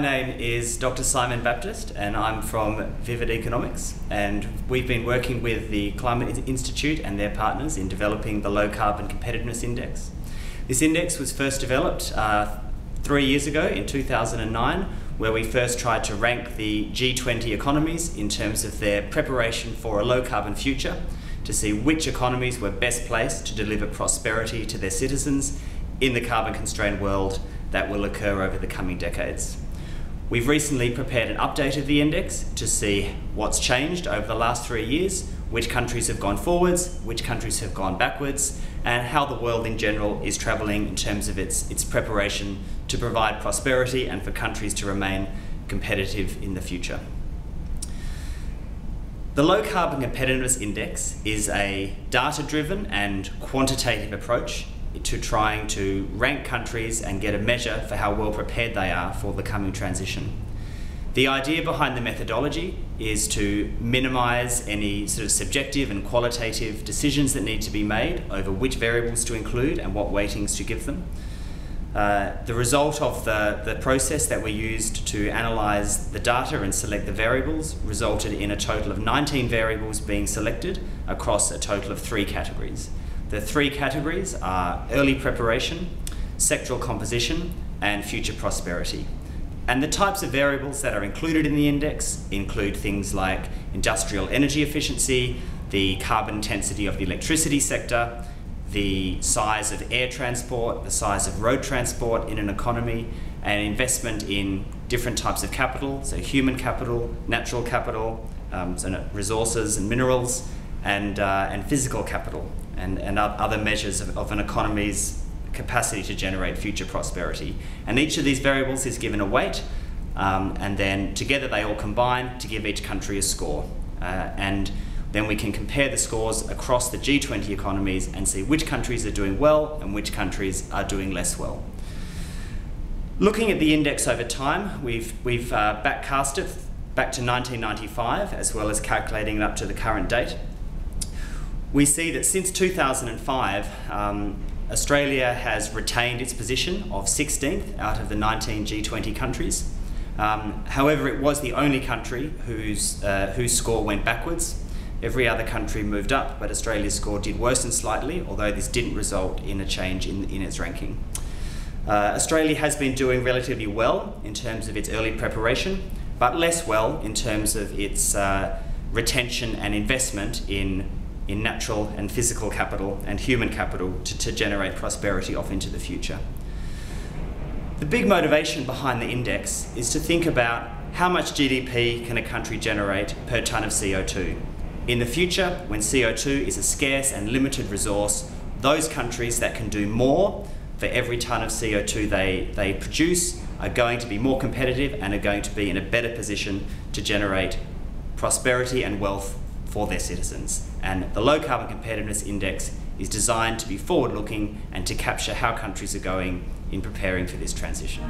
name is Dr. Simon Baptist, and I'm from Vivid Economics. And we've been working with the Climate Institute and their partners in developing the Low Carbon Competitiveness Index. This index was first developed uh, three years ago in 2009, where we first tried to rank the G20 economies in terms of their preparation for a low carbon future, to see which economies were best placed to deliver prosperity to their citizens in the carbon constrained world that will occur over the coming decades. We've recently prepared an update of the index to see what's changed over the last three years, which countries have gone forwards, which countries have gone backwards, and how the world in general is travelling in terms of its, its preparation to provide prosperity and for countries to remain competitive in the future. The Low Carbon Competitiveness Index is a data driven and quantitative approach to trying to rank countries and get a measure for how well prepared they are for the coming transition. The idea behind the methodology is to minimise any sort of subjective and qualitative decisions that need to be made over which variables to include and what weightings to give them. Uh, the result of the, the process that we used to analyse the data and select the variables resulted in a total of 19 variables being selected across a total of three categories. The three categories are early preparation, sectoral composition, and future prosperity. And the types of variables that are included in the index include things like industrial energy efficiency, the carbon intensity of the electricity sector, the size of air transport, the size of road transport in an economy, and investment in different types of capital, so human capital, natural capital, um, so resources and minerals, and, uh, and physical capital and, and other measures of, of an economy's capacity to generate future prosperity. And each of these variables is given a weight, um, and then together they all combine to give each country a score. Uh, and then we can compare the scores across the G20 economies and see which countries are doing well and which countries are doing less well. Looking at the index over time, we've, we've uh, backcast it back to 1995 as well as calculating it up to the current date we see that since 2005, um, Australia has retained its position of 16th out of the 19 G20 countries. Um, however, it was the only country whose, uh, whose score went backwards. Every other country moved up, but Australia's score did worsen slightly, although this didn't result in a change in, in its ranking. Uh, Australia has been doing relatively well in terms of its early preparation, but less well in terms of its uh, retention and investment in in natural and physical capital and human capital to, to generate prosperity off into the future. The big motivation behind the index is to think about how much GDP can a country generate per tonne of CO2. In the future, when CO2 is a scarce and limited resource, those countries that can do more for every tonne of CO2 they, they produce are going to be more competitive and are going to be in a better position to generate prosperity and wealth for their citizens. And the Low Carbon Competitiveness Index is designed to be forward looking and to capture how countries are going in preparing for this transition.